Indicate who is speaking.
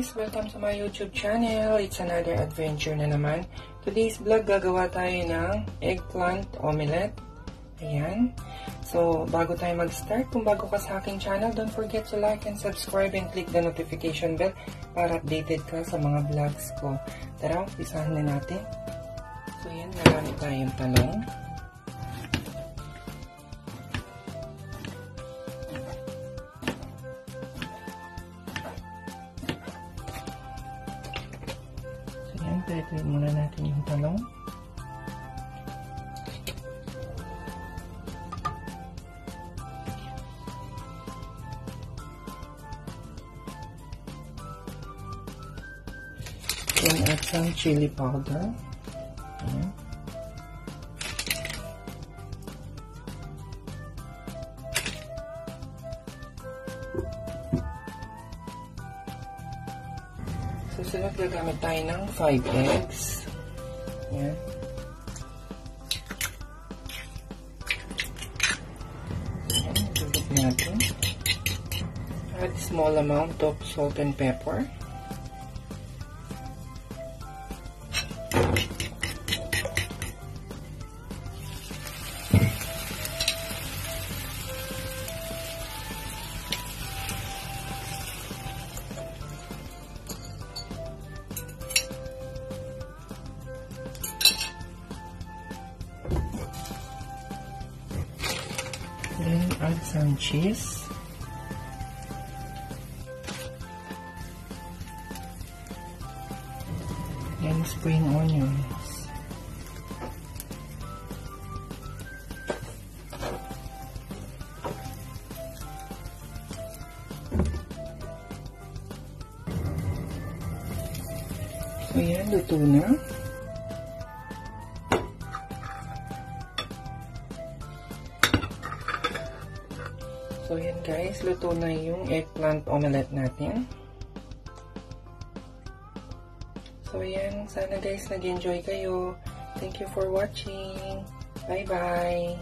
Speaker 1: guys! Welcome to my YouTube channel. It's another adventure na naman. Today's vlog, gagawa tayo ng eggplant omelette. Ayan. So, bago tayo mag-start, kung bago ka sa aking channel, don't forget to like and subscribe and click the notification bell para updated ka sa mga vlogs ko. Tara, umpisahan na natin. So, ayan, marami tayong talong. Ayan, prepare muna natin yung talong. Then add some chili powder. Susunod gagamit tayo ng 5 eggs. Ayan. Ayan, natin. Add small amount of salt and pepper. Then add some cheese. And spring onions. So yan, luto na. So, yan guys. Luto na yung eggplant omelette natin. So, yan. Sana guys nag-enjoy kayo. Thank you for watching. Bye-bye!